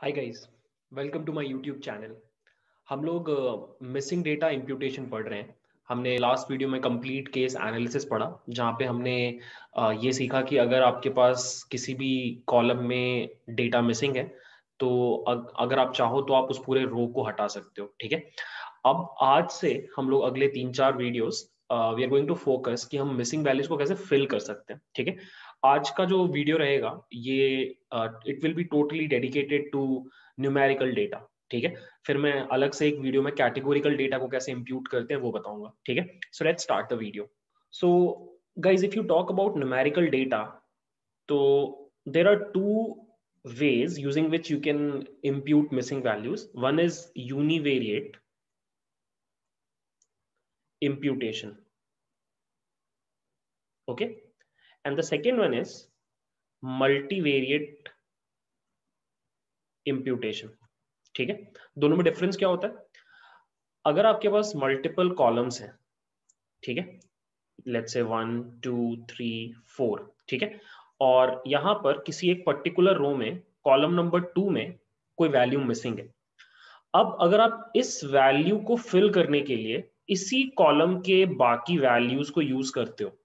Hi guys welcome to my YouTube channel हम लोग missing data imputation पढ़ रहे हैं। हमने लास्ट वीडियो में कंप्लीट केस एनालिसिस पढ़ा जहाँ पे हमने ये सीखा कि अगर आपके पास किसी भी कॉलम में डेटा मिसिंग है तो अग, अगर आप चाहो तो आप उस पूरे रो को हटा सकते हो ठीक है? अब आज से हम लोग अगले तीन चार videos we are going to focus कि हम मिसिंग वैल्यूज़ को कैसे फिल कर सकते हैं ठीक है? आज का जो वीडियो रहेगा, ये it will be totally dedicated to numerical data ठीक है? फिर मैं अलग से एक वीडियो में कैटेगोरिकल डेटा को कैसे इम्प्यूट करते हैं वो बताऊँगा, ठीक है? So let start the video so guys if you talk about numerical data तो there are two ways using which you can impute missing values. One is univariate imputation. Okay? And the second one is multivariate imputation. ठीक है? दोनों में difference क्या होता है? अगर आपके पास मल्टीपल कॉलम्स हैं, ठीक है? Let's say one two three four ठीक है? और यहाँ पर किसी एक पर्टिकुलर रो में कॉलम नंबर टू में कोई वैल्यू मिसिंग है। अब अगर आप इस वैल्यू को फिल करने के लिए इसी कॉलम के बाकी वैल्यूज़ को यूज़ करते हो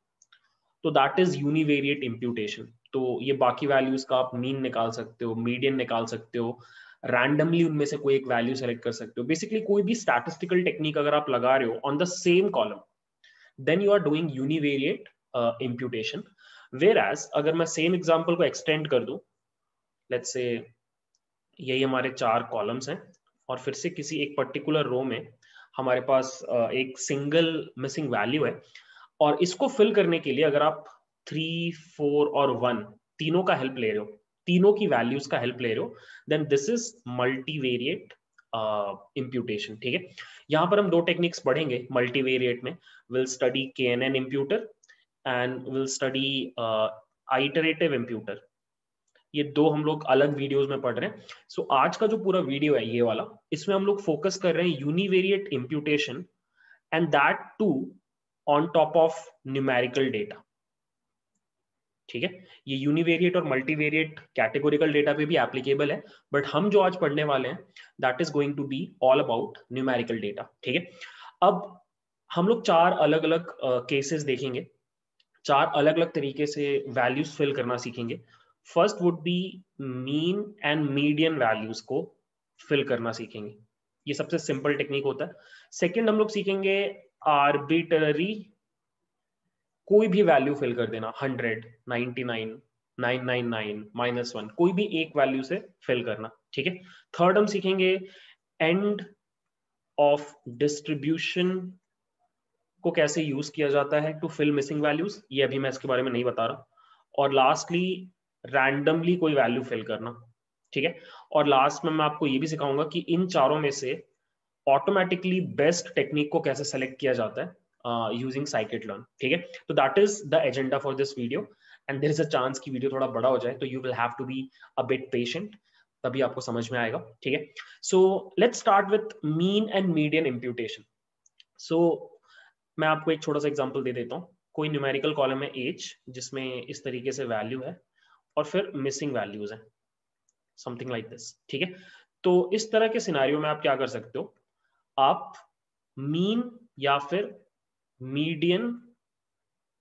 तो दैट इज़ यूनिवेरिएट इम्प्यूटेशन तो ये बाकी वैल्यूज़ का आप मीन निकाल सकते हो मीडियन निकाल सकते हो रैंडमली उनमें से कोई एक वैल्यू सेलेक्ट कर सकते हो। बेसिकली कोई भी स्टैटिस्टिकल टेक्निक अगर आप लगा रहे हो on the same column then you are doing univariate imputation whereas अगर मैं सेम एग्ज़ाम्पल को एक्सटेंड कर दू लेट्स से यही हमारे चार कॉलम्स हैं और फिर से किसी एक पर्टिकुलर रो में हमारे पास uh, एक सिंगल मिसिंग वैल्यू है और इसको फिल करने के लिए अगर आप थ्री फोर और वन तीनों का हेल्प ले रहे हो तीनों की वैल्यूज़ का हेल्प ले रहे हो then this is multivariate imputation ठीक है? यहाँ पर हम दो टेक्निक्स पढ़ेंगे मल्टीवेरिएट में। Will study K N N imputer and will study iterative imputer ये दो हम लोग अलग वीडियोस में पढ़ रहे हैं। सो so, आज का जो पूरा वीडियो है ये वाला इसमें हम लोग फोकस कर रहे हैं univariate imputation and that too on top of numerical data ठीक है? ये यूनिवेरिएट और मल्टीवेरिएट कैटेगोरिकल डेटा पे भी एप्लीकेबल है बट हम जो आज पढ़ने वाले हैं that is going to be all about numerical data ठीक है? अब हम लोग चार अलग अलग केसेस uh, देखेंगे। चार अलग अलग तरीके से वैल्यूज़ फिल करना सीखेंगे। First would be mean and median values को फिल करना सीखेंगे। ये सबसे सिंपल टेक्निक होता है। सेकेंड हम लोग सीखेंगे आर्बिटरी कोई भी वैल्यू फिल कर देना hundred ninety nine nine nine nine minus one कोई भी एक वैल्यू से फिल करना, ठीक है? थर्ड हम सीखेंगे एंड ऑफ़ डिस्ट्रीब्यूशन को कैसे यूज़ किया जाता है टू फिल मिसिंग वैल्यूज़ ये अभी मैं इसके बारे में नहीं बता रहा। और लास्टली रैंडमली कोई वैल्यू फिल करना, ठीक है? और लास्ट में मैं आपको ये भी सिखाऊँगा कि इन चारों में से ऑटोमेटिकली बेस्ट टेक्निक को कैसे सेलेक्ट किया जाता है यूजिंग साइकिट लर्न ठीक है? तो that is the agenda for this video and there is a chance की वीडियो थोड़ा बड़ा हो जाए तो you will have to be a bit patient तभी आपको समझ में आएगा, ठीक है? So let's start with mean and median imputation so मैं आपको एक छोटा सा एग्ज़ाम्पल दे देता हूँ। कोई न्यूमेरिकल कॉलम है एज जिसमें इस तरीके से वैल्यू है, और फिर मिसिंग वैल्यूज़ है समथिंग लाइक दिस ठीक है? तो इस तरह के सिनारियों में आप क्या कर सकते हो? आप मीन या फिर मीडियन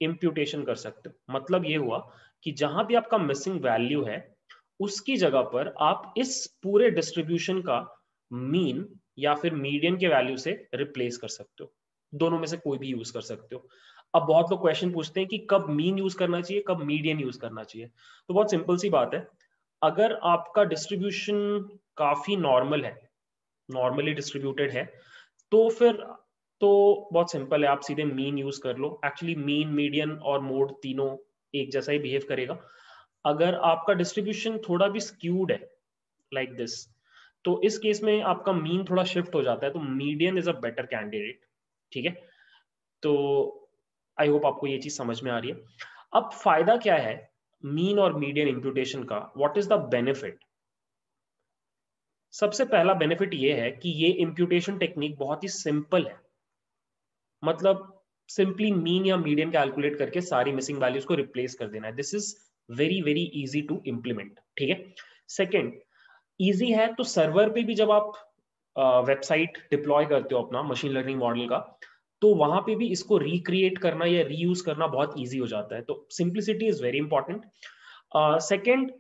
इम्प्यूटेशन कर सकते हो। मतलब ये हुआ कि जहाँ भी आपका मिसिंग वैल्यू है, उसकी जगह पर आप इस पूरे डिस्ट्रीब्यूशन का मीन या फिर मीडियन के वैल्यू से रिप्लेस कर सकते हो। दोनों में से कोई भी यूज़ कर सकते हो। अब बहुत लोग क्वेश्चन पूछते हैं कि कब मीन यूज़ करना चाहिए, कब मीडियन यूज़ करना चाहिए। तो बहुत सिंपल सी बात है। अगर आपका डिस्ट्रीब्यूशन काफ़ी नॉर्मल है नॉर्मली डिस्ट्रीब्यूटेड है तो फिर तो बहुत सिंपल है, आप सीधे मीन यूज़ कर लो। एक्चुअली मीन मीडियन और मोड तीनों एक जैसा ही बिहेव करेगा। अगर आपका डिस्ट्रीब्यूशन थोड़ा भी स्क्यूड है लाइक like दिस तो इस केस में आपका मीन थोड़ा शिफ्ट हो जाता है तो median is a better candidate ठीक है? तो आई होप आपको ये चीज़ समझ में आ रही है। अब फ़ायदा क्या है? मीन और मीडियन इंप्यूटेशन का व्हाट इज़ द बेनिफिट सबसे पहला बेनिफिट ये है कि ये इंप्यूटेशन टेक्निक बहुत ही सिंपल है। मतलब सिंपली मीन या मीडियम कैलकुलेट करके सारी मिसिंग वैल्यूज़ को रिप्लेस कर देना है। This is very very easy to implement ठीक है? सेकेंड इजी है तो सर्वर पे भी जब आप वेबसाइट डिप्लॉय करते हो अपना मशीन लर्निंग मॉडल का तो वहाँ पे भी इसको रिक्रिएट करना या रीयूज करना बहुत इजी हो जाता है। तो simplicity is very important second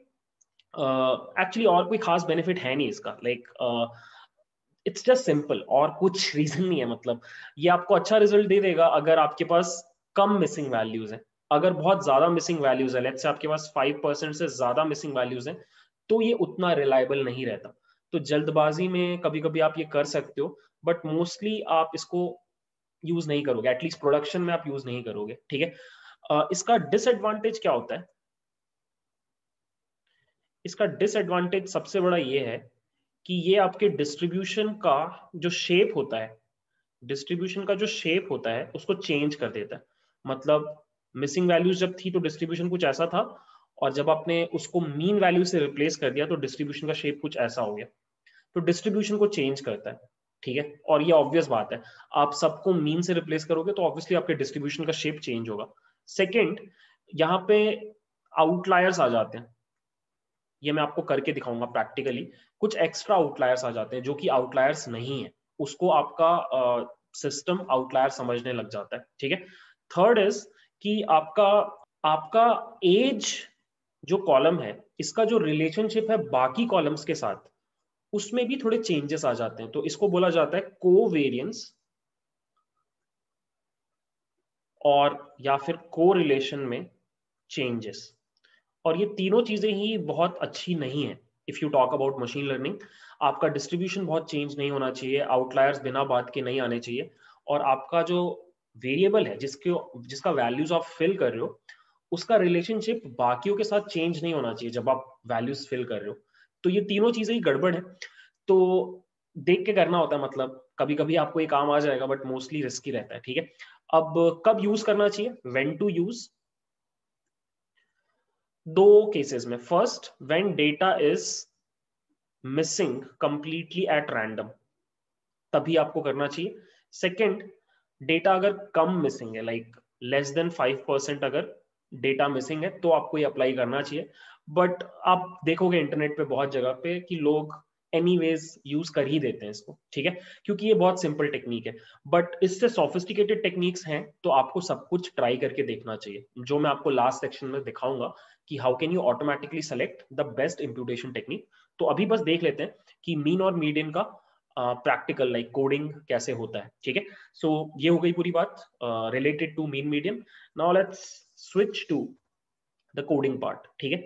actually और कोई खास बेनिफिट है नहीं इसका. लाइक इट्स जस्ट सिंपल और कुछ रीजन नहीं है मतलब. ये आपको अच्छा रिज़ल्ट दे देगा अगर आपके पास कम मिसिंग वैल्यूज़ है. अगर बहुत ज़्यादा मिसिंग वैल्यूज़ है लेट्स से आपके पास फाइव परसेंट से ज़्यादा मिसिंग वैल्यूज़ है तो ये उतना रिलायबल नहीं रहता. तो जल्दबाजी में कभी कभी आप ये कर सकते हो बट मोस्टली आप इसको यूज़ नहीं करोगे. एटलीस्ट प्रोडक्शन में आप यूज़ नहीं करोगे. ठीक है? इसका डिसएडवांटेज क्या होता है? इसका डिसएडवांटेज सबसे बड़ा ये है कि ये आपके डिस्ट्रीब्यूशन का जो शेप होता है डिस्ट्रीब्यूशन का जो शेप होता है, उसको चेंज कर देता है। मतलब मिसिंग वैल्यूज़ जब थी तो डिस्ट्रीब्यूशन कुछ ऐसा था और जब आपने उसको मीन वैल्यू से रिप्लेस कर दिया तो डिस्ट्रीब्यूशन का शेप कुछ ऐसा हो गया। तो डिस्ट्रीब्यूशन को चेंज करता है, ठीक है? और ये ऑब्वियस बात है। आप सबको मीन से रिप्लेस करोगे तो ऑब्वियसली आपके डिस्ट्रीब्यूशन का शेप चेंज होगा। सेकेंड यहाँ पे आउटलायर्स आ जाते हैं। ये मैं आपको करके दिखाऊँगा प्रैक्टिकली कुछ एक्स्ट्रा आउटलायर्स आ जाते हैं जो कि आउटलायर्स नहीं है। उसको आपका सिस्टम uh, आउटलायर समझने लग जाता है ठीक है? थर्ड इज़ कि आपका आपका एज जो कॉलम है इसका जो रिलेशनशिप है बाकी कॉलम्स के साथ उसमें भी थोड़े चेंजेस आ जाते हैं। तो इसको बोला जाता है कोवेरियंस और या फिर को रिलेशन में चेंजेस और ये तीनों चीज़ें ही बहुत अच्छी नहीं है if you talk about machine learning आपका डिस्ट्रीब्यूशन बहुत चेंज नहीं होना चाहिए आउटलायर्स बिना बात के नहीं आने चाहिए, और आपका जो वेरिएबल है, जिसके, जिसका वैल्यूज़ आप फिल कर रहे हो, उसका रिलेशनशिप बाकियों के साथ चेंज नहीं होना चाहिए जब आप वैल्यूज़ फिल कर रहे हो। तो ये तीनों चीज़ें ही गड़बड़ है। तो देख के करना होता है मतलब कभी कभी आपको ये काम आ जाएगा बट मोस्टली रिस्की रहता है, ठीक है? अब कब यूज़ करना चाहिए? वेन टू यूज़ दो केसेस में। First when data is missing completely at random तभी आपको करना चाहिए। सेकेंड डेटा अगर कम मिसिंग है like less than five percent अगर डेटा मिसिंग है तो आपको ये अप्लाई करना चाहिए। बट आप देखोगे इंटरनेट पे बहुत जगह पे कि लोग एनीवेज यूज़ कर ही देते हैं इसको, ठीक है? क्योंकि ये बहुत सिंपल टेक्निक है। बट इससे सोफिस्टिकेटेड टेक्निक्स हैं तो आपको सब कुछ ट्राई करके देखना चाहिए। जो मैं आपको लास्ट सेक्शन में दिखाऊँगा कि how can you automatically select the best imputation technique तो अभी बस देख लेते हैं कि मीन और मीडियन का प्रैक्टिकल लाइक कोडिंग कैसे होता है ठीक है? सो ये हो गई पूरी बात related to mean medium now let's switch to the coding part ठीक है?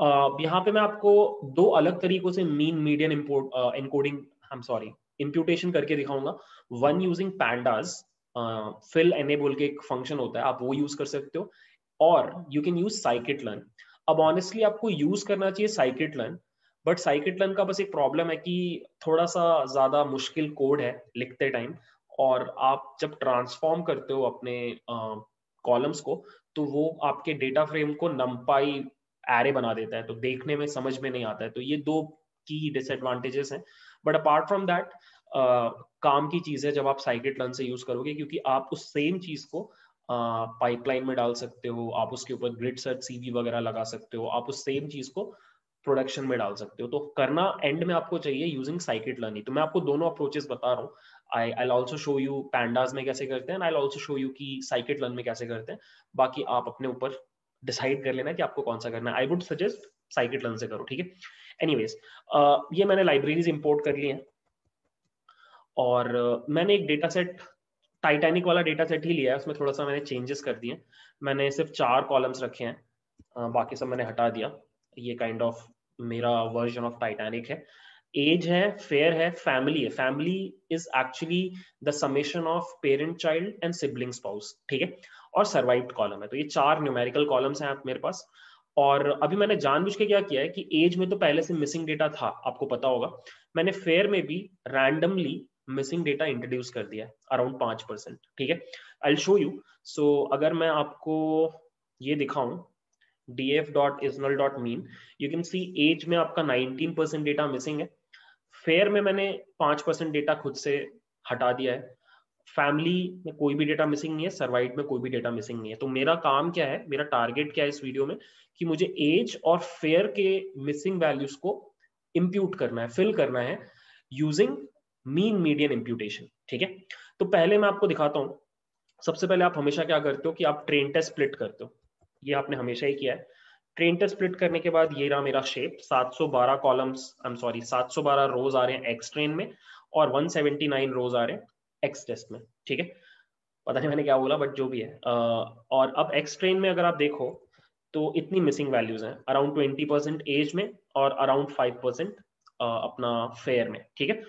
uh, यहाँ पे मैं आपको दो अलग तरीकों से mean median import encoding I am sorry imputation करके दिखाऊँगा। One using pandas fill enable के एक फ़ंक्शन होता है आप वो यूज़ कर सकते हो। और you can use scikit learn अब ऑनेस्टली आपको यूज़ करना चाहिए scikit learn but scikit learn का बस एक प्रॉब्लम है कि थोड़ा सा ज़्यादा मुश्किल कोड है लिखते टाइम और आप जब ट्रांसफॉर्म करते हो अपने कॉलम्स uh, को तो वो आपके डेटा फ्रेम को नंपाई एरे बना देता है तो देखने में समझ में नहीं आता है। तो ये दो की डिसएडवांटेजेस हैं। बट अपार्ट फ्रॉम दैट काम की चीज़ है जब आप साइकिट लर्न से यूज़ करोगे क्योंकि आप उस सेम चीज़ को पाइपलाइन uh, में डाल सकते हो आप उसके ऊपर ग्रिड सर्च सीवी वगैरह लगा सकते हो आप उस सेम चीज़ को प्रोडक्शन में डाल सकते हो। तो करना एंड में आपको चाहिए यूजिंग साइकिट लर्निंग तो मैं आपको दोनों अप्रोचेस बता रहा हूँ। I I also show you pandas में कैसे करते हैं आई ऑल्सो शो यू की साइकिट लर्न में कैसे करते हैं। बाकी आप अपने ऊपर डिसाइड कर लेना कि आपको कौन सा करना है। I would suggest scikit learn से करो ठीक है? एनीवेज ये मैंने लाइब्रेरीज इंपोर्ट कर ली हैं। और uh, मैंने एक डेटा सेट टाइटैनिक वाला डेटा सेट ही लिया है, उसमें थोड़ा सा मैंने चेंजेस कर दिए मैंने सिर्फ़ चार कॉलम्स रखे हैं बाकी सब मैंने हटा दिया। ये काइंड kind ऑफ़ of मेरा वर्जन ऑफ़ टाइटैनिक है। एज है फेयर है फैमिली है। Family is actually the summation of parent child and sibling spouse ठीक है? और सर्वाइव्ड कॉलम है। तो ये चार न्यूमेरिकल कॉलम्स हैं आप मेरे पास। और अभी मैंने जानबूझ के क्या किया है कि एज में तो पहले से मिसिंग डेटा था, आपको पता होगा। मैंने फेयर में भी रैंडमली मिसिंग डेटा इंट्रोड्यूस कर दिया अराउंड पाँच परसेंट, ठीक है? आई शो यू सो अगर मैं आपको ये दिखाऊँ mean you can see age में आपका 19 परसेंट डेटा मिसिंग है। फेयर में मैंने पाँच परसेंट डेटा खुद से हटा दिया है। फैमिली में कोई भी डेटा मिसिंग नहीं है सर्वाइड में कोई भी डेटा मिसिंग नहीं है। तो मेरा काम क्या है, मेरा टारगेट क्या है इस वीडियो में, कि मुझे एज और फेयर के मिसिंग वैल्यूज़ को इम्प्यूट करना है फिल करना है यूजिंग मीन मीडियन इम्प्यूटेशन ठीक है? तो पहले मैं आपको दिखाता हूँ। सबसे पहले आप हमेशा क्या करते हो कि आप ट्रेन टेस्ट स्प्लिट करते हो। ये आपने हमेशा ही किया है। ट्रेन टेस्ट स्प्लिट करने के बाद ये रहा मेरा shape 712 columns I am sorry 712 rows आ रहे हैं एक्स ट्रेन में और 179 रोज आ रहे हैं एक्स टेस्ट में, ठीक है? पता नहीं मैंने क्या बोला बट जो भी है। और अब एक्स ट्रेन में अगर आप देखो तो इतनी मिसिंग वैल्यूज़ हैं। अराउंड ट्वेंटी एज में और अराउंड फाइव अपना फेयर में, ठीक है?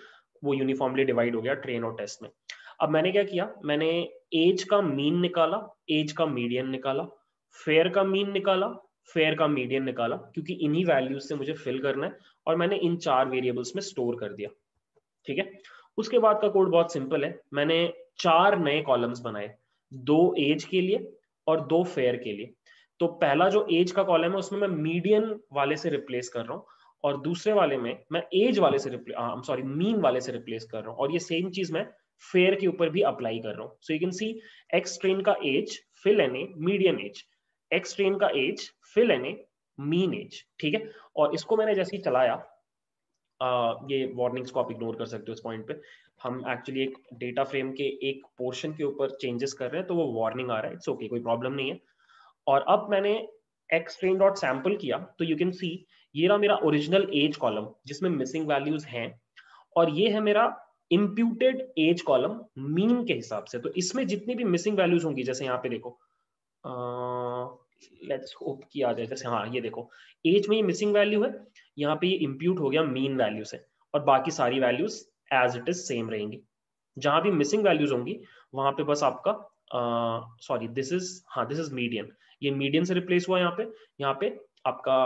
वो यूनिफॉर्मली डिवाइड हो गया ट्रेन और टेस्ट में। अब मैंने क्या किया? मैंने एज का मीन निकाला एज का मीडियन निकाला फेयर का मीन निकाला फेयर का मीडियन निकाला, क्योंकि इन्हीं वैल्यूज़ से मुझे फिल करना है और मैंने इन चार वेरिएबल्स में स्टोर कर दिया। ठीक है? उसके बाद का कोड बहुत सिंपल है। मैंने चार नए कॉलम्स बनाए, दो एज के लिए और दो फेयर के लिए। तो पहला जो एज का कॉलम है, उसमें मैं मीडियन वाले से रिप्लेस कर रहा हूँ। और दूसरे वाले में मैं एज वाले से सॉरी मीन वाले से रिप्लेस कर रहा हूँ। और ये सेम चीज़ मैं फेयर के ऊपर भी अप्लाई कर रहा हूँ। So you can see X train का age fill N A median age X train का age fill N A mean age ठीक है? और इसको मैंने जैसे ही चलाया आ, ये वार्निंग्स को आप इग्नोर कर सकते हो इस पॉइंट पे। हम एक्चुअली एक डेटा फ्रेम के एक पोर्शन के ऊपर चेंजेस कर रहे हैं तो वो वार्निंग आ रहा है। इट्स ओके okay, कोई प्रॉब्लम नहीं है। और अब मैंने एक्स ट्रेन डॉट सैंपल किया तो यू कैन सी ये रहा मेरा ओरिजिनल एज कॉलम जिसमें मिसिंग वैल्यूज़ हैं, और ये है मेरा इम्प्यूटेड एज कॉलम मीन के हिसाब से। तो इसमें जितनी भी मिसिंग वैल्यूज़ होंगी, जैसे यहाँ पे देखो लेट्स होप की आ जाए, जैसे हाँ ये देखो एज में ये मिसिंग वैल्यू है, यहाँ पे ये इम्प्यूट हो गया मीन वैल्यू से, और बाकी सारी values as it is same रहेंगी। जहाँ भी मिसिंग वैल्यूज़ होंगी, वहाँ पे बस आपका सॉरी दिस इज़ हाँ दिस इज़ मीडियन ये मीडियन से रिप्लेस हुआ यहाँ पे यहाँ पे आपका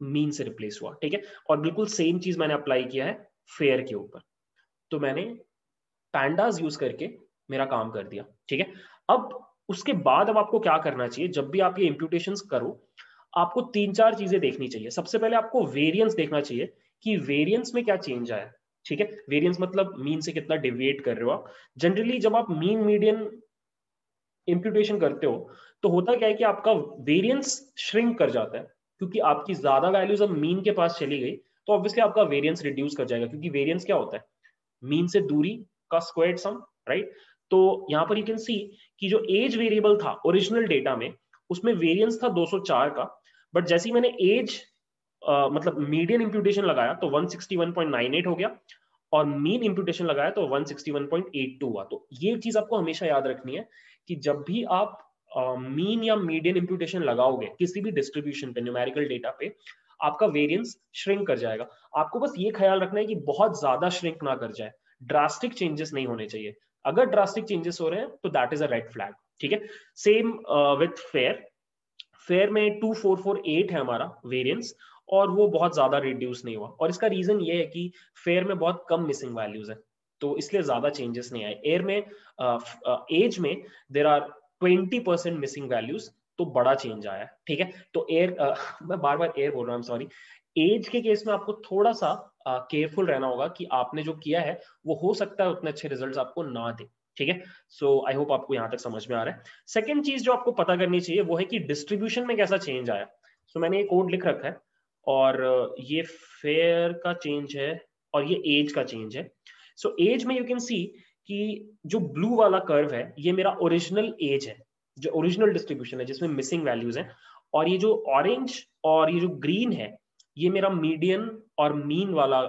मीन से रिप्लेस हुआ, ठीक है? और बिल्कुल सेम चीज़ मैंने अप्लाई किया है फेयर के ऊपर। तो मैंने पैंडाज यूज़ करके मेरा काम कर दिया, ठीक है? अब उसके बाद अब आपको क्या करना चाहिए? जब भी आप ये इम्प्यूटेशन करो, आपको तीन चार चीज़ें देखनी चाहिए। सबसे पहले आपको वेरियंस देखना चाहिए कि वेरियंस में क्या चेंज आया, ठीक है? वेरियंस मतलब मीन से कितना डिविएट कर रहे हो आप। जनरली जब आप मीन मीडियन इम्प्यूटेशन करते हो तो होता क्या है कि आपका वेरियंस श्रिंक कर जाता है। क्योंकि आपकी ज़्यादा वैल्यूज़ अब मीन के पास चली गई तो ऑब्वियसली आपका वेरियंस रिड्यूस कर जाएगा, क्योंकि वेरियंस क्या होता है? मीन से दूरी का स्क्वायर सम राइट तो यहाँ पर यू कैन सी कि जो एज वेरिएबल था ओरिजिनल डेटा में, उसमें वेरियंस था 204 का बट जैसे ही मैंने एज मतलब मीडियन इंप्यूटेशन लगाया तो 161.98 हो गया, और मीन इंप्यूटेशन लगाया तो 161.82 हुआ। तो ये चीज़ आपको हमेशा याद रखनी है कि जब भी आप मीन या मीडियन इंप्यूटेशन लगाओगे किसी भी डिस्ट्रीब्यूशन पे न्यूमेरिकल डेटा पे आपका वेरिएंस श्रिंक कर जाएगा। आपको बस ये ख्याल रखना है कि बहुत ज़्यादा श्रिंक ना कर जाए। ड्रास्टिक चेंजेस नहीं होने चाहिए। अगर ड्रास्टिक चेंजेस हो रहे हैं तो that is a red flag ठीक है? सेम विथ फेयर फेयर में 2448 है हमारा वेरियंस और वो बहुत ज़्यादा रिड्यूस नहीं हुआ। और इसका रीजन ये है कि फेयर में बहुत कम मिसिंग वैल्यूज़ है तो इसलिए ज़्यादा चेंजेस नहीं आए। एयर में एज uh, uh, में there are twenty percent missing values तो बड़ा चेंज आया ठीक है? तो एयर मैं बार बार एयर बोल रहा हूँ सॉरी एज के केस में आपको थोड़ा सा केयरफुल रहना होगा कि आपने जो किया है वो हो सकता है उतने अच्छे रिजल्ट्स आपको ना दे ठीक है? सो आई होप आपको यहाँ तक समझ में आ रहा है। सेकेंड चीज़ जो आपको पता करनी चाहिए वो है कि डिस्ट्रीब्यूशन में कैसा चेंज आया। सो so, मैंने ये कोड लिख रखा है और ये फेयर का चेंज है और ये एज का चेंज है। सो so, एज में यू कैन सी कि जो ब्लू वाला कर्व है, ये मेरा ओरिजिनल एज है, जो ओरिजिनल डिस्ट्रीब्यूशन है, जिसमें मिसिंग वैल्यूज़ हैं, और ये जो ऑरेंज और ये जो ग्रीन है, ये मेरा मीडियन और मीन वाला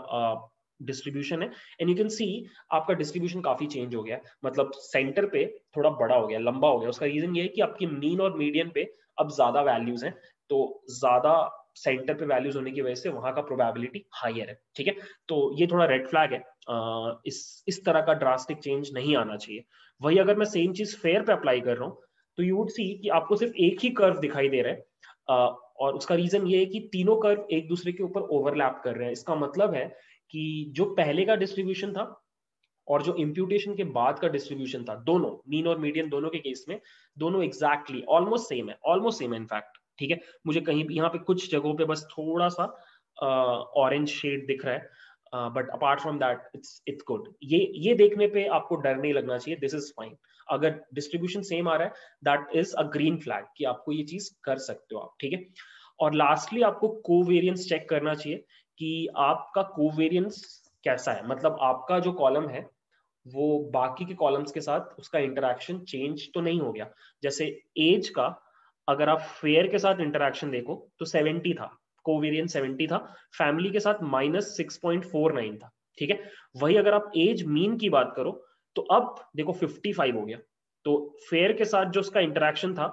डिस्ट्रीब्यूशन है। एंड यू कैन सी आपका डिस्ट्रीब्यूशन काफ़ी चेंज हो गया। मतलब सेंटर पे थोड़ा बड़ा हो गया, लंबा हो गया। उसका रीजन ये है कि आपकी मीन और मीडियन पे अब ज़्यादा वैल्यूज़ हैं। तो ज़्यादा सेंटर पे वैल्यूज़ होने की वजह से वहाँ का प्रोबेबिलिटी हाइयर है ठीक है? तो ये थोड़ा रेड फ्लैग है। आ, इस इस तरह का ड्रास्टिक चेंज नहीं आना चाहिए। वही अगर मैं सेम चीज़ फेयर पे अप्लाई कर रहा हूँ तो यू वुड सी कि आपको सिर्फ़ एक ही कर्व दिखाई दे रहा है। और उसका रीजन ये है कि तीनों कर्व एक दूसरे के ऊपर ओवरलैप कर रहे हैं। इसका मतलब है कि जो पहले का डिस्ट्रीब्यूशन था और जो इम्प्यूटेशन के बाद का डिस्ट्रीब्यूशन था दोनों मीन और मीडियन दोनों के केस में दोनों एग्जैक्टली ऑलमोस्ट सेम है ऑलमोस्ट सेम है इनफैक्ट ठीक है? मुझे कहीं यहाँ पे कुछ जगहों पे बस थोड़ा सा ऑरेंज शेड दिख रहा है but apart from that it's it's good ये ये देखने पे आपको डर नहीं लगना चाहिए दिस इज़ फाइन अगर डिस्ट्रीब्यूशन सेम आ रहा है that is a green flag कि आपको ये चीज़ कर सकते हो आप, ठीक है? और लास्टली आपको कोवेरियंस चेक करना चाहिए कि आपका कोवेरियंस कैसा है? मतलब आपका जो कॉलम है, वो बाकी के कॉलम्स के साथ उसका इंटरेक्शन चेंज तो नहीं हो गया। जैसे एज का अगर आप फेयर के साथ इंटरेक्शन देखो तो 70 था कोवेरियंस 70 था फैमिली के साथ माइनस सिक्स था, ठीक है? वही अगर आप एज मीन की बात करो तो अब देखो 55 हो गया तो फेयर के साथ जो उसका इंटरेक्शन था,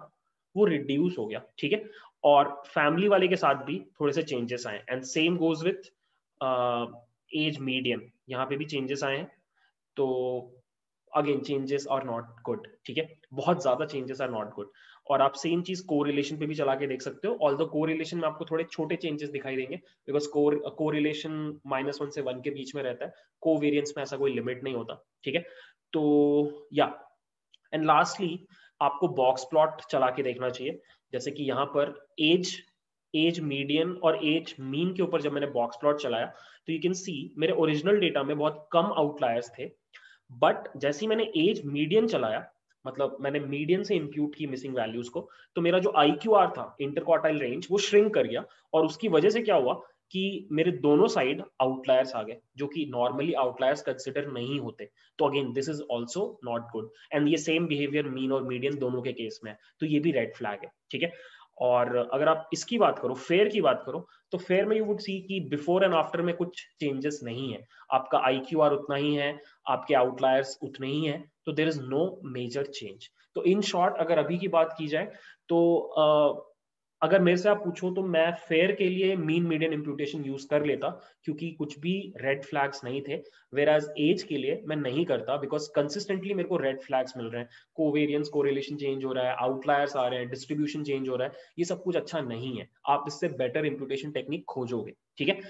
वो रिड्यूस हो गया, ठीक है? और फैमिली वाले के साथ भी थोड़े से चेंजेस आए and same goes with age medium यहाँ पे भी चेंजेस आए हैं तो again changes are not good ठीक है? बहुत ज़्यादा चेंजेस आर नॉट गुड और आप सेम चीज़ को रिलेशन पे भी चला के देख सकते हो ऑल द को रिलेशन में आपको थोड़े छोटे चेंजेस दिखाई देंगे because correlation minus one से वन के बीच में रहता है को वेरियंस में ऐसा कोई लिमिट नहीं होता, ठीक है? तो या एंड लास्टली आपको बॉक्स प्लॉट चला के देखना चाहिए, जैसे कि यहाँ पर एज एज मीडियन और एज मीन के ऊपर जब मैंने बॉक्स प्लॉट चलाया तो यू कैन सी मेरे ओरिजिनल डेटा में बहुत कम आउटलायर्स थे बट जैसे ही मैंने एज मीडियन चलाया मतलब मैंने मीडियन से इंप्यूट की मिसिंग वैल्यूज़ को तो मेरा जो आई क्यू आर था इंटरक्वार्टाइल रेंज वो श्रिंक कर गया और उसकी वजह से क्या हुआ कि मेरे दोनों साइड आउटलायर्स आ गए, जो कि नॉर्मली आउटलायर्स कंसिडर नहीं होते। तो again this is also not good and ये सेम बिहेवियर मीन और मीडियन दोनों के केस में है। तो ये भी रेड फ्लैग है, ठीक है? और अगर आप इसकी बात करो फेयर की बात करो तो फेयर में यू वुड सी कि बिफोर एंड आफ्टर में कुछ चेंजेस नहीं है। आपका आई क्यू आर उतना ही है, आपके आउटलायर्स उतने ही है। तो there is no major change तो इन शॉर्ट अगर अभी की बात की जाए तो uh, अगर मेरे से आप पूछो तो मैं फेयर के लिए मीन मीडियन इम्प्यूटेशन यूज़ कर लेता क्योंकि कुछ भी रेड फ्लैग्स नहीं थे वेर एज एज के लिए मैं नहीं करता बिकॉज़ कंसिस्टेंटली मेरे को रेड फ्लैग्स मिल रहे हैं। कोवेरियंस कोरिलेशन चेंज हो रहा है आउटलायर्स आ रहे हैं डिस्ट्रीब्यूशन चेंज हो रहा है ये सब कुछ अच्छा नहीं है। आप इससे बेटर इम्प्यूटेशन टेक्निक खोजोगे ठीक है?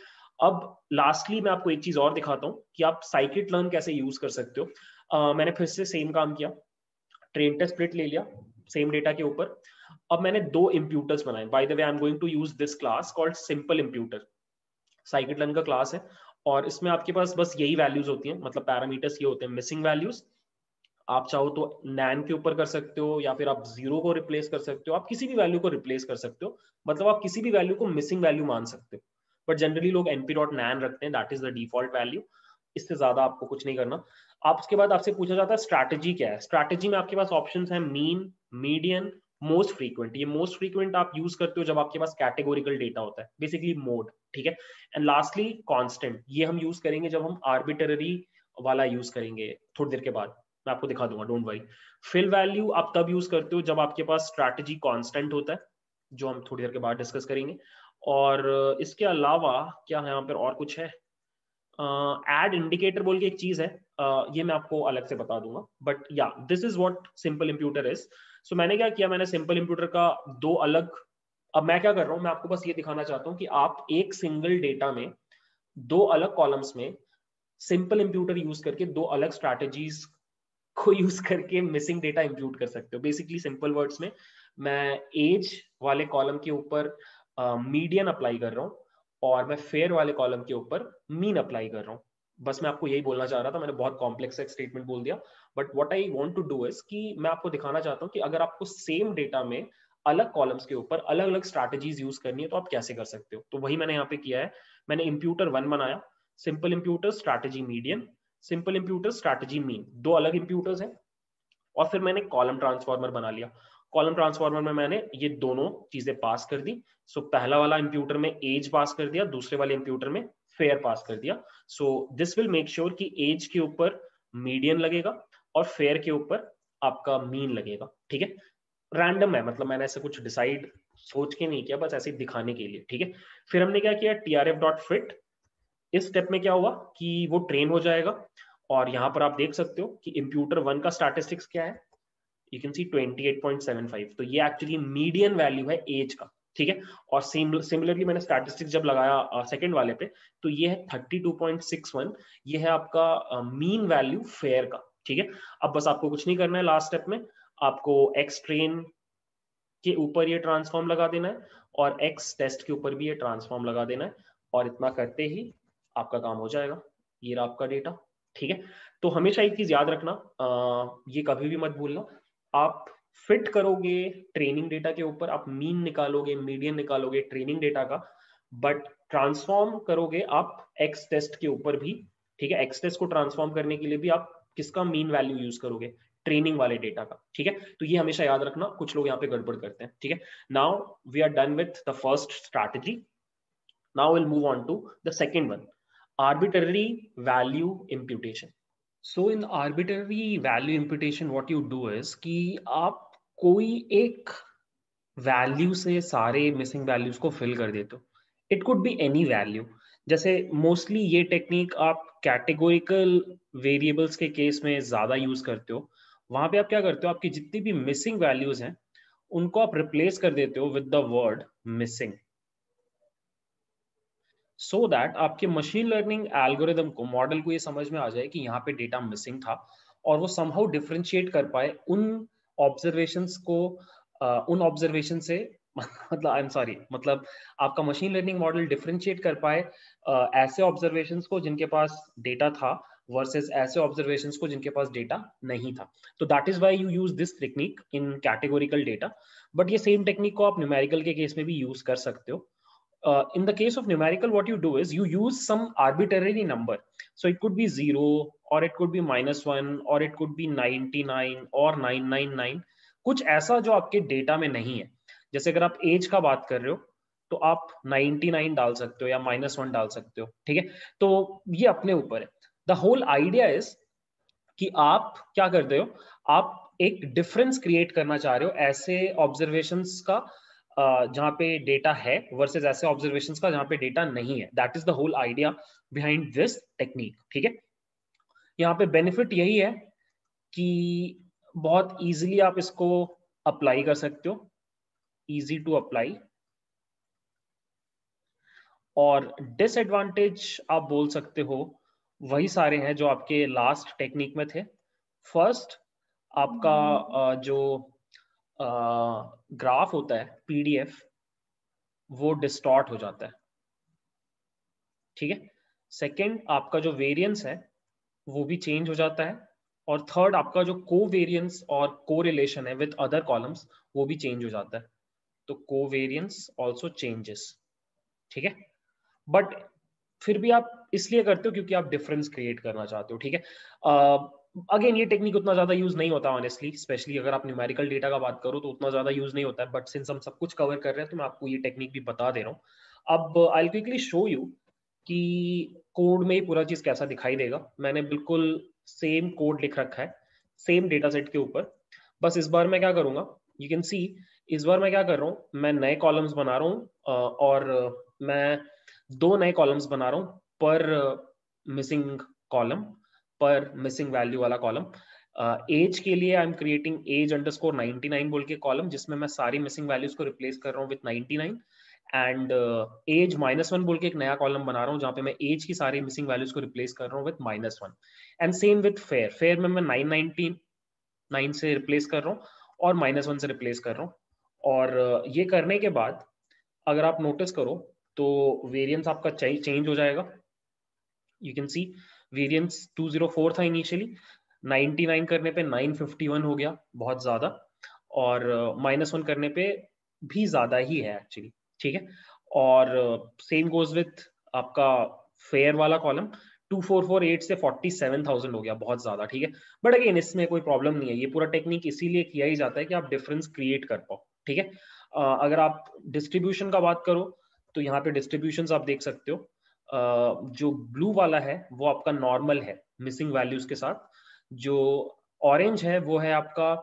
अब लास्टली मैं आपको एक चीज़ और दिखाता हूँ कि आप साइकिट लर्न कैसे यूज़ कर सकते हो। मैंने फिर से सेम काम किया। ट्रेन टेस्ट स्प्लिट ले लिया सेम डेटा के ऊपर। अब मैंने दो इम्प्यूटर्स बनाए। By the way I am going to use this class called simple imputer scikit learn का क्लास है। और इसमें आपके पास बस यही वैल्यूज़ होती हैं। मतलब पैरामीटर्स ये होते हैं। मिसिंग वैल्यूज़ आप चाहो तो नैन के ऊपर कर सकते हो, या फिर आप ज़ीरो को रिप्लेस कर सकते हो। आप किसी भी वैल्यू को रिप्लेस कर सकते हो। मतलब आप किसी भी वैल्यू को मिसिंग वैल्यू मान सकते हो। बट जनरली लोग एनपी डॉट नैन रखते हैं। That is the default value इससे ज़्यादा आपको कुछ नहीं करना। आप उसके बाद आपसे पूछा जाता है स्ट्रैटेजी क्या है? स्ट्रैटेजी में आपके पास ऑप्शन है मीन मीडियन मोस्ट फ्रीक्वेंट ये मोस्ट फ्रीक्वेंट आप यूज़ करते हो जब आपके पास कैटेगोरिकल डेटा होता है। बेसिकली मोड ठीक है? एंड लास्टली कांस्टेंट ये हम यूज़ करेंगे जब हम आर्बिटरी वाला यूज़ करेंगे थोड़ी देर के बाद। मैं आपको दिखा दूँगा डोंट वरी फिल वैल्यू आप तब यूज़ करते हो जब आपके पास स्ट्रैटेजी कांस्टेंट होता है, जो हम थोड़ी देर के बाद डिस्कस करेंगे। और इसके अलावा क्या यहाँ पर और कुछ है? एड इंडिकेटर बोल के एक चीज़ है। uh, ये मैं आपको अलग से बता दूँगा। बट या this is what simple imputer is so मैंने क्या किया? मैंने सिंपल इंप्यूटर का दो अलग अब मैं क्या कर रहा हूँ? मैं आपको बस ये दिखाना चाहता हूँ कि आप एक सिंगल डेटा में दो अलग कॉलम्स में सिंपल इंप्यूटर यूज़ करके दो अलग स्ट्रैटेजीज को यूज़ करके मिसिंग डेटा इंप्यूट कर सकते हो। बेसिकली सिंपल वर्ड्स में मैं एज वाले कॉलम के ऊपर मीडियन अप्लाई कर रहा हूँ। और मैं फेयर वाले कॉलम के ऊपर मीन अप्लाई कर रहा हूँ। बस मैं आपको यही बोलना चाह रहा था, मैंने बहुत कॉम्प्लेक्स एक स्टेटमेंट बोल दिया। But what I want to do is कि मैं आपको दिखाना चाहता हूँ कि अगर आपको सेम डेटा में अलग कॉलम्स के ऊपर अलग अलग स्ट्रैटेजीज यूज़ करनी है तो आप कैसे कर सकते हो? तो वही मैंने यहाँ पे किया है। मैंने इंप्यूटर वन बनाया। Simple imputer strategy medium simple imputer strategy mean दो अलग इंप्यूटर्स हैं। और फिर मैंने कॉलम ट्रांसफॉर्मर बना लिया। कॉलम ट्रांसफॉर्मर में मैंने ये दोनों चीज़ें पास कर दी। सो so, पहला वाला इंप्यूटर में एज पास कर दिया दूसरे वाले इंप्यूटर में फेयर पास कर दिया। So this will make sure कि एज के ऊपर मीडियन लगेगा और फेयर के ऊपर आपका मीन लगेगा ठीक है? रैंडम है मतलब मैंने ऐसे कुछ डिसाइड सोच के नहीं किया बस ऐसे दिखाने के लिए ठीक है? फिर हमने क्या किया T R F dot fit इस स्टेप में क्या हुआ कि वो ट्रेन हो जाएगा। और यहाँ पर आप देख सकते हो कि इंप्यूटर वन का स्टैटिस्टिक्स क्या है? यू कैन सी 28.75 तो ये एक्चुअली मीडियन वैल्यू है एज का ठीक है? और सिमिलरली मैंने स्टैटिस्टिक्स जब लगाया सेकंड uh, वाले पे तो ये है 32.61 ये है आपका मीन वैल्यू फेयर का ठीक है? अब बस आपको कुछ नहीं करना है लास्ट स्टेप में। आपको एक्स ट्रेन के ऊपर ये ट्रांसफॉर्म लगा देना है और एक्स टेस्ट के ऊपर भी ये ट्रांसफॉर्म लगा देना है और इतना करते ही आपका काम हो जाएगा। ये रहा आपका डेटा ठीक है? तो हमेशा एक चीज़ याद रखना आ, ये कभी भी मत भूलना। आप फिट करोगे ट्रेनिंग डेटा के ऊपर, आप मीन निकालोगे मीडियन निकालोगे ट्रेनिंग डेटा का बट ट्रांसफॉर्म करोगे आप एक्स टेस्ट के ऊपर भी, ठीक है? एक्स टेस्ट को ट्रांसफॉर्म करने के लिए भी आप किसका मीन वैल्यू यूज़ करोगे? ट्रेनिंग वाले डेटा का, ठीक है? तो ये हमेशा याद रखना, कुछ लोग यहाँ पे गड़बड़ करते हैं, ठीक है? Now we are done with the first strategy now will move on to the second one arbitrary value imputation so in arbitrary value imputation what you do is कि आप कोई एक वैल्यू से सारे मिसिंग वैल्यूज़ को fill कर देते हो। It could be any value जैसे मोस्टली ये टेक्निक आप कैटेगोरिकल वेरिएबल्स के केस में ज़्यादा यूज़ करते हो। वहाँ पे आप क्या करते हो? आपकी जितनी भी मिसिंग वैल्यूज़ हैं, उनको आप रिप्लेस कर देते हो with the word missing so so that आपके मशीन लर्निंग एल्गोरिदम को मॉडल को ये समझ में आ जाए कि यहाँ पे डेटा मिसिंग था और वो समहाउ डिफ्रेंशिएट कर पाए उन ऑब्जर्वेशन को उन ऑब्जर्वेशन से मतलब आई एम सॉरी मतलब आपका मशीन लर्निंग मॉडल डिफ्रेंशिएट कर पाए ऐसे ऑब्जर्वेशन को जिनके पास डेटा था वर्सेस ऐसे ऑब्जर्वेशन को जिनके पास डेटा नहीं था। तो that is why you use this technique in categorical data but ये सेम टेक्निक को आप न्यूमेरिकल के केस में भी यूज़ कर सकते हो। Uh, in the case of numerical what you do is you use some arbitrary number. So it could be 0 or it could be minus 1 or it could be 99 or 999 कुछ ऐसा जो आपके data में नहीं है। जैसे अगर आप एज का बात कर रहे हो तो आप 99 डाल सकते हो या माइनस वन डाल सकते हो ठीक है? तो ये अपने ऊपर है। द होल आइडिया इज़ कि आप क्या करते हो? आप एक डिफरेंस क्रिएट करना चाह रहे हो ऐसे ऑब्जर्वेशंस का जहाँ पे डेटा है वर्सेज ऐसे ऑब्जर्वेशंस का जहाँ पे डेटा नहीं है। That is the whole idea behind this technique ठीक है? यहाँ पे बेनिफिट यही है कि बहुत इजीली आप इसको अप्लाई कर सकते हो। इजी टू अप्लाई और डिसएडवांटेज आप बोल सकते हो वही सारे हैं जो आपके लास्ट टेक्निक में थे। फ़र्स्ट आपका जो ग्राफ होता है पीडीएफ वो डिस्टॉर्ट हो जाता है। ठीक है? सेकंड आपका जो वेरिएंस है, वो भी चेंज हो जाता है। और थर्ड आपका जो को वेरियंस और को रिलेशन है विथ अदर कॉलम्स वो भी चेंज हो जाता है। तो को वेरियंस ऑल्सो चेंजेस ठीक है? बट फिर भी आप इसलिए करते हो क्योंकि आप डिफरेंस क्रिएट करना चाहते हो, ठीक है? अगेन ये टेक्निक उतना ज़्यादा यूज़ नहीं होता ऑनेस्टली स्पेशली अगर आप न्यूमेरिकल डेटा का बात करो तो उतना ज़्यादा यूज़ नहीं होता है बट सिंस हम सब कुछ कवर कर रहे हैं तो मैं आपको ये टेक्निक भी बता दे रहा हूँ। अब आई क्विकली शो यू कि कोड में ही पूरा चीज़ कैसा दिखाई देगा। मैंने बिल्कुल सेम कोड लिख रखा है सेम डेटा सेट के ऊपर। बस इस बार मैं क्या करूँगा यू कैन सी इस बार मैं क्या कर रहा हूँ, मैं नए कॉलम्स बना रहा हूँ और मैं दो नए कॉलम्स बना रहा हूँ पर मिसिंग कॉलम पर मिसिंग वैल्यू वाला कॉलम एज uh, के लिए I am creating age underscore ninety nine बोल के कॉलम जिसमें मैं सारी मिसिंग वैल्यूज़ को रिप्लेस कर रहा हूँ with ninety nine and age minus one बोल के एक नया कॉलम बना रहा हूँ जहाँ पे मैं एज की सारी मिसिंग वैल्यूज़ को रिप्लेस कर रहा हूँ with minus one and same with fare fare में मैं नाइन नाइनटीन नाइन से रिप्लेस कर रहा हूँ और माइनस वन से रिप्लेस कर रहा हूँ. और uh, ये करने के बाद अगर आप नोटिस करो तो वेरियंस आपका चेंज हो जाएगा। यू कैन सी वेरिएंस 204 था इनिशियली 99 करने पे 951 हो गया बहुत ज़्यादा और माइनस uh, वन करने पे भी ज़्यादा ही है एक्चुअली ठीक है? और सेम गोज विथ आपका फेयर वाला कॉलम 2448 से 47000 हो गया बहुत ज़्यादा ठीक है? बट अगेन इसमें कोई प्रॉब्लम नहीं है ये पूरा टेक्निक इसीलिए किया ही जाता है कि आप डिफरेंस क्रिएट कर पाओ ठीक है? Uh, अगर आप डिस्ट्रीब्यूशन का बात करो तो यहाँ पे डिस्ट्रीब्यूशन आप देख सकते हो। जो ब्लू वाला है, वो आपका नॉर्मल है मिसिंग वैल्यूज़ के साथ। जो ऑरेंज है, वो है आपका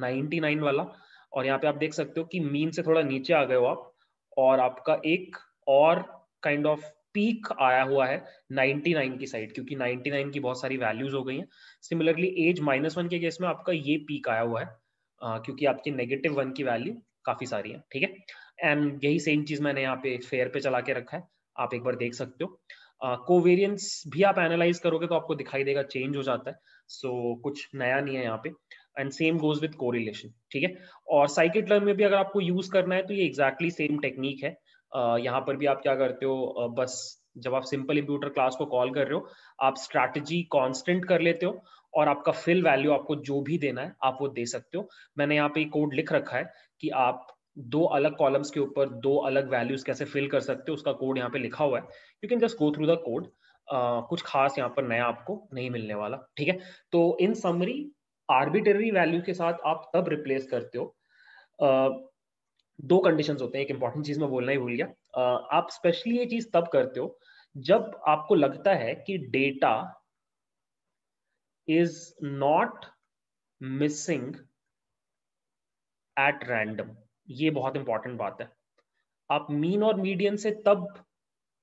नाइनटी नाइन वाला। और यहाँ पे आप देख सकते हो कि मीन से थोड़ा नीचे आ गए हो आप। और आपका एक और काइंड ऑफ़ पीक आया हुआ है 99 की साइड क्योंकि 99 की बहुत सारी वैल्यूज़ हो गई हैं। सिमिलरली एज माइनस वन के केस में आपका ये पीक आया हुआ है क्योंकि आपकी नेगेटिव वन की वैल्यू काफ़ी सारी है ठीक है? एंड यही सेम चीज़ मैंने यहाँ पे फेयर पे चला के रखा है आप एक बार देख सकते हो। कोवेरियंस uh, भी आप एनालाइज करोगे तो आपको दिखाई देगा चेंज हो जाता है सो so, कुछ नया नहीं है यहाँ पे। And same goes with correlation ठीक है? और साइकिट लर्न में भी अगर आपको यूज़ करना है तो ये एग्जैक्टली सेम टेक्निक है। uh, यहाँ पर भी आप क्या करते हो uh, बस जब आप सिंपल इंप्यूटर क्लास को कॉल कर रहे हो आप स्ट्रैटेजी कांस्टेंट कर लेते हो और आपका फिल वैल्यू आपको जो भी देना है आप वो दे सकते हो। मैंने यहाँ पे कोड लिख रखा है कि आप दो अलग कॉलम्स के ऊपर दो अलग वैल्यूज़ कैसे फिल कर सकते हो उसका कोड यहाँ पे लिखा हुआ है। You can just go through the code कुछ खास यहाँ पर नया आपको नहीं मिलने वाला ठीक है? तो इन समरी आर्बिटरी वैल्यू के साथ आप तब रिप्लेस करते हो। uh, दो कंडीशंस होते हैं एक इंपॉर्टेंट चीज़ मैं बोलना ही भूल गया। uh, आप स्पेशली ये चीज़ तब करते हो जब आपको लगता है कि data is not missing at random ये बहुत इंपॉर्टेंट बात है। आप मीन और मीडियन से तब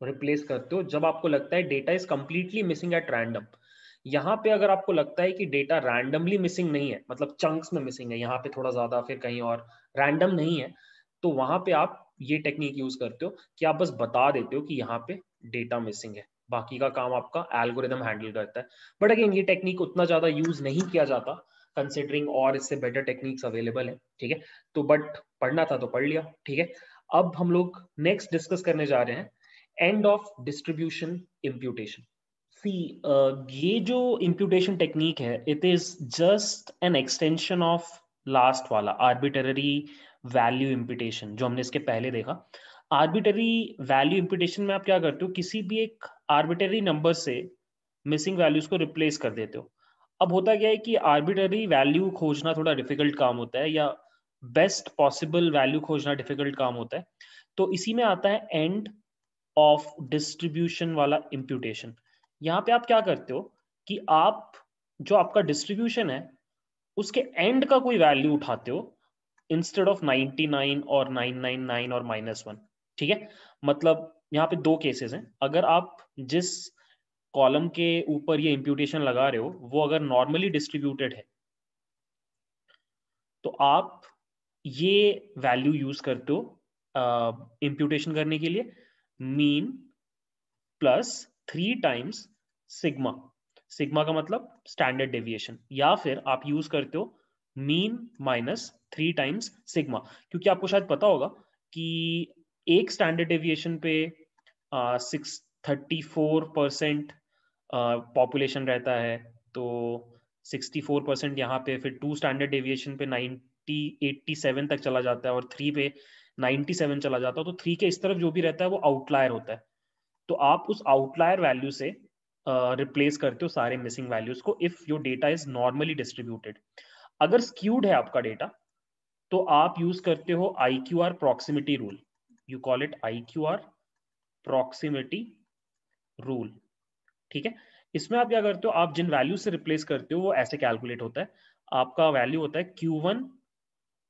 रिप्लेस करते हो जब आपको लगता है data is completely missing at random यहाँ पे अगर आपको लगता है कि डेटा रैंडमली मिसिंग नहीं है मतलब चंक्स में मिसिंग है, यहाँ पे थोड़ा ज़्यादा, फिर कहीं और रैंडम नहीं है तो वहाँ पे आप ये टेक्निक यूज़ करते हो कि आप बस बता देते हो कि यहाँ पे डेटा मिसिंग है। बाकी का काम आपका एल्गोरिदम हैंडल करता है। बट अगेन ये टेक्निक उतना ज़्यादा यूज़ नहीं किया जाता। कंसिडरिंग और इससे बेटर टेक्निक्स अवेलेबल है, ठीक है? तो बट पढ़ना था तो पढ़ लिया, ठीक है? अब हम लोग नेक्स्ट डिस्कस करने जा रहे हैं एंड ऑफ़ डिस्ट्रीब्यूशन इम्प्यूटेशन सी ये जो इम्प्यूटेशन टेक्निक है it is just an extension of last वाला आर्बिटरी वैल्यू इम्प्यूटेशन जो हमने इसके पहले देखा। आर्बिटरी वैल्यू इम्प्यूटेशन में आप क्या करते हो, किसी भी एक आर्बिटरी नंबर से मिसिंग वैल्यूज़ को रिप्लेस कर देते हो। अब होता क्या है कि आर्बिटरी वैल्यू खोजना थोड़ा डिफ़िकल्ट काम होता है या बेस्ट पॉसिबल वैल्यू खोजना डिफ़िकल्ट काम होता है तो इसी में आता है एंड ऑफ़ डिस्ट्रीब्यूशन वाला इम्प्यूटेशन यहाँ पे आप क्या करते हो कि आप, जो आपका डिस्ट्रीब्यूशन है, उसके एंड का कोई वैल्यू उठाते हो इंस्टेड ऑफ़ 99 और 999 और माइनस वन ठीक है? मतलब यहाँ पे दो केसेस हैं। अगर आप जिस कॉलम के ऊपर ये इम्प्यूटेशन लगा रहे हो, वो अगर नॉर्मली डिस्ट्रीब्यूटेड है तो आप ये वैल्यू यूज़ करते हो इंप्यूटेशन करने के लिए mean plus three times sigma sigma का मतलब स्टैंडर्ड डेविएशन या फिर आप यूज़ करते हो mean minus three times sigma क्योंकि आपको शायद पता होगा कि एक स्टैंडर्ड डेविएशन पे six thirty four percent population रहता है तो 64 परसेंट यहाँ पे फिर टू स्टैंडर्ड डेविएशन पे 90 87 तक चला जाता है और थ्री पे 97 चला जाता है तो थ्री के इस तरफ़ जो भी रहता है वो आउटलायर होता है। तो आप उस आउटलायर वैल्यू से रिप्लेस uh, करते हो सारे मिसिंग वैल्यूज़ को if your data is normally distributed अगर स्क्यूड है आपका डेटा तो आप यूज़ करते हो I Q R proximity rule you call it I Q R proximity rule ठीक है? इसमें आप क्या करते हो? आप जिन वैल्यू से रिप्लेस करते हो, वो ऐसे कैलकुलेट होता है। आपका वैल्यू होता है Q1 one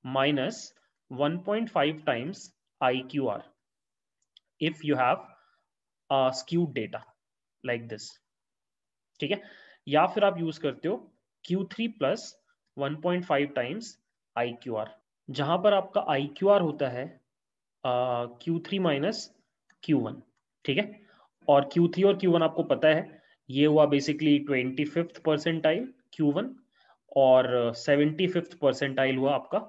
minus one point five times I Q R if you have skewed data like this ठीक है? या फिर आप यूज़ करते हो Q3 three plus one point five times I Q R जहाँ पर आपका आई क्यू आर होता है Q three minus Q one ठीक है? और Q3 और Q1 आपको पता है, ये हुआ basically twenty fifth percentile Q1 और सेवेंटी फिफ्थ परसेंटाइल हुआ आपका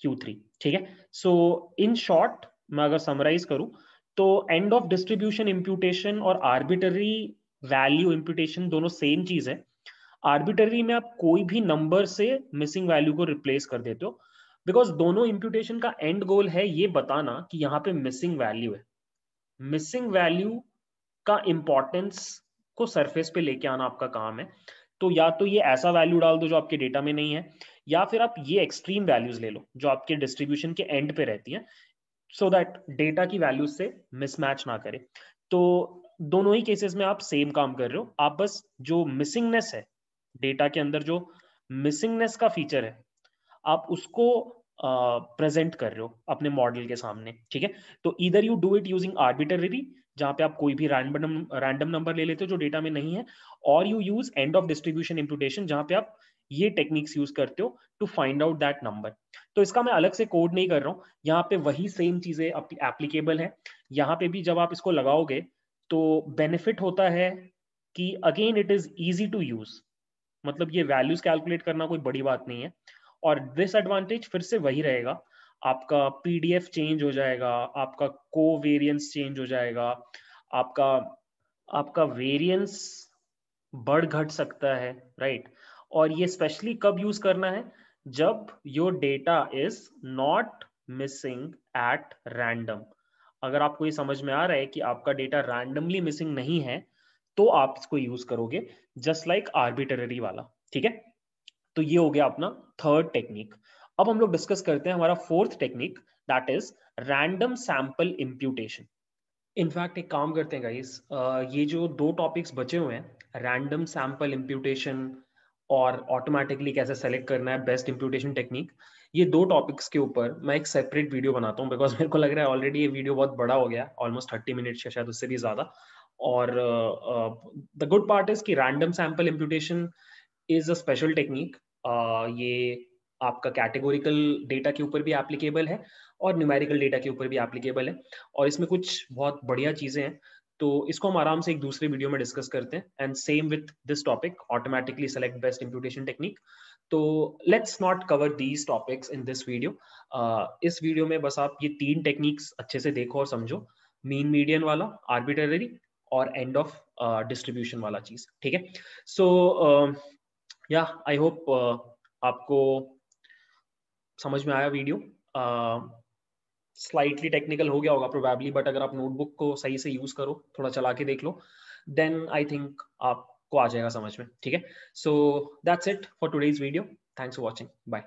Q3 ठीक है? सो इन शॉर्ट मैं अगर समराइज करूँ तो एंड ऑफ़ डिस्ट्रीब्यूशन इम्प्यूटेशन और आर्बिटरी वैल्यू इम्प्यूटेशन दोनों सेम चीज़ है। आर्बिटरी में आप कोई भी नंबर से मिसिंग वैल्यू को रिप्लेस कर देते हो। बिकॉज़ दोनों इम्प्यूटेशन का एंड गोल है ये बताना कि यहाँ पे मिसिंग वैल्यू है। मिसिंग वैल्यू का इंपॉर्टेंस को सरफेस पे लेके आना आपका काम है। तो या तो ये ऐसा वैल्यू डाल दो जो आपके डेटा में नहीं है या फिर आप ये एक्सट्रीम वैल्यूज़ ले लो जो आपके डिस्ट्रीब्यूशन के एंड पे रहती हैं सो दैट डेटा की वैल्यूज़ से मिसमैच ना करे। तो दोनों ही केसेस में आप सेम काम कर रहे हो। आप बस जो मिसिंगनेस है डेटा के अंदर जो मिसिंगनेस का फीचर है आप उसको प्रेजेंट uh, कर रहे हो अपने मॉडल के सामने ठीक है? तो इधर you do it using arbitrary जहाँ पे आप कोई भी रैंडम रैंडम नंबर ले लेते हो जो डेटा में नहीं है, और you use end of distribution imputation जहाँ पे आप ये टेक्निक्स यूज़ करते हो to find out that number तो इसका मैं अलग से कोड नहीं कर रहा हूँ, यहाँ पे वही सेम चीज़ें एप्लीकेबल है। यहाँ पे भी जब आप इसको लगाओगे तो बेनिफिट होता है कि again it is easy to use मतलब ये वैल्यूज़ कैलकुलेट करना कोई बड़ी बात नहीं है। और डिसएडवांटेज फिर से वही रहेगा आपका पीडीएफ चेंज हो जाएगा, आपका को वेरियंस चेंज हो जाएगा, आपका आपका वेरियंस बढ़ घट सकता है राइट और ये स्पेशली कब यूज़ करना है? जब your data is not missing at random अगर आपको ये समझ में आ रहा है कि आपका डेटा रैंडमली मिसिंग नहीं है तो आप इसको यूज़ करोगे जस्ट लाइक आर्बिटरी वाला, ठीक है? तो ये हो गया अपना थर्ड टेक्निक अब हम लोग डिस्कस करते हैं हमारा fourth technique that is random sample imputation in fact एक काम करते हैं गाइस ये जो दो टॉपिक्स बचे हुए हैं रैंडम सैंपल इम्प्यूटेशन और ऑटोमेटिकली कैसे सेलेक्ट करना है बेस्ट इम्प्यूटेशन टेक्निक ये दो टॉपिक्स के ऊपर मैं एक सेपरेट वीडियो बनाता हूँ बिकॉज़ मेरे को लग रहा है ऑलरेडी ये वीडियो बहुत बड़ा हो गया ऑलमोस्ट थर्टी मिनट्स या शायद उससे भी ज़्यादा। और द गुड पार्ट इज़ कि random sample imputation is a special technique ये आपका कैटेगोरिकल डेटा के ऊपर भी एप्लीकेबल है और न्यूमेरिकल डेटा के ऊपर भी एप्लीकेबल है। और इसमें कुछ बहुत बढ़िया चीज़ें हैं तो इसको हम आराम से एक दूसरे वीडियो में डिस्कस करते हैं। And same with this topic automatically select best imputation technique तो let's not cover these topics in this video इस वीडियो में बस आप ये तीन टेक्निक्स अच्छे से देखो और समझो। मीन मीडियन वाला आर्बिटरी और एंड ऑफ़ डिस्ट्रीब्यूशन वाला चीज़, ठीक है? सो या आई होप आपको समझ में आया वीडियो स्लाइटली टेक्निकल हो गया होगा प्रोबेबली बट अगर आप नोटबुक को सही से यूज़ करो, थोड़ा चला के देख लो देन आई थिंक आपको आ जाएगा समझ में, ठीक है? So that's it for today's video thanks for watching bye